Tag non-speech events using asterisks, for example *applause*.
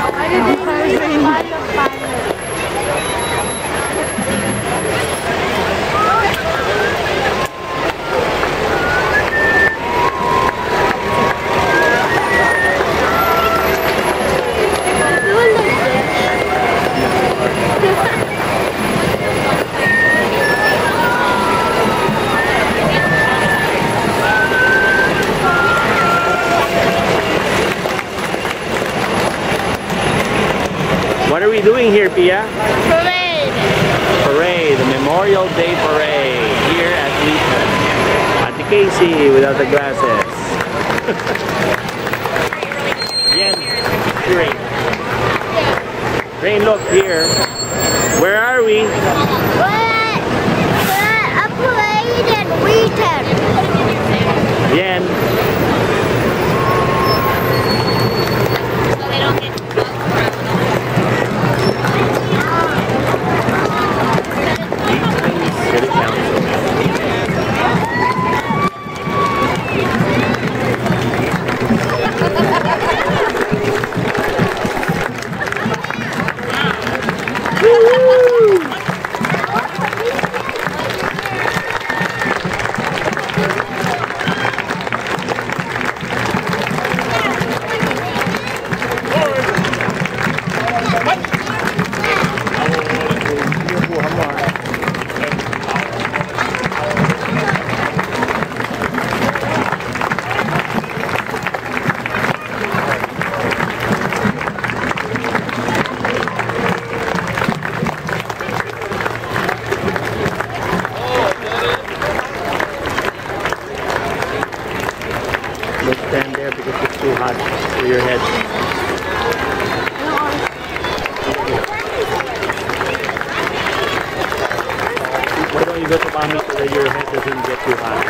I didn't What are we doing here, Pia? Parade. Parade, the Memorial Day Parade here at Wheaton. Ate Casey without the glasses. *laughs* Yen, Rain. Rain, look here. Where are we? Because it's too hot for your head. Why don't you go to mommy so that your head doesn't get too hot?